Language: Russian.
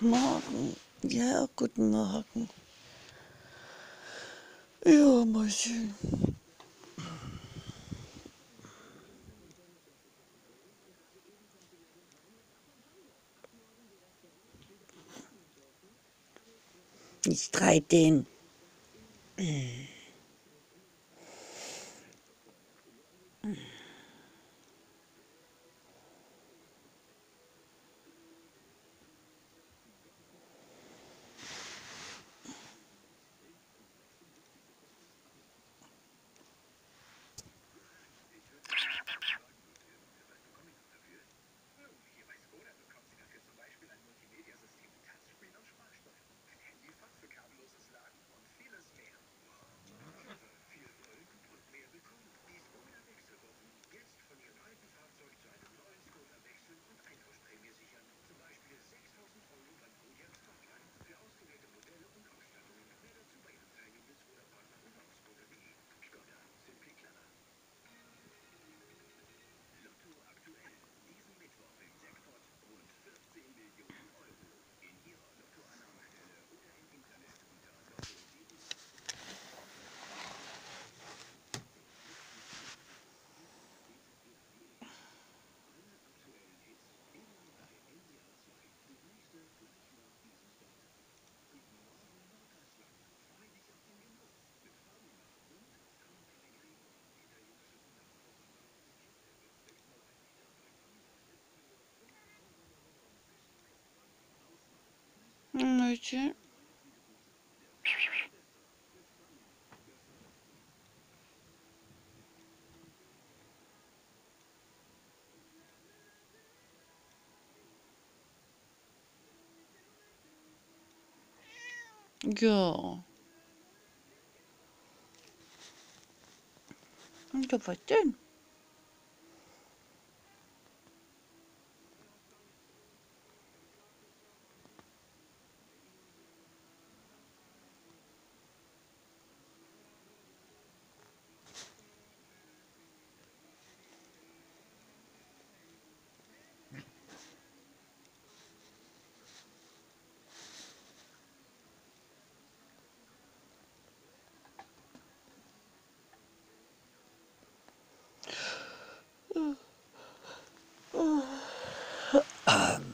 Morgen. Ja, guten Morgen. Ja, Mäuschen. Ich streit den. Äh. Ну и че? Найти. Girl. Давайте. Um,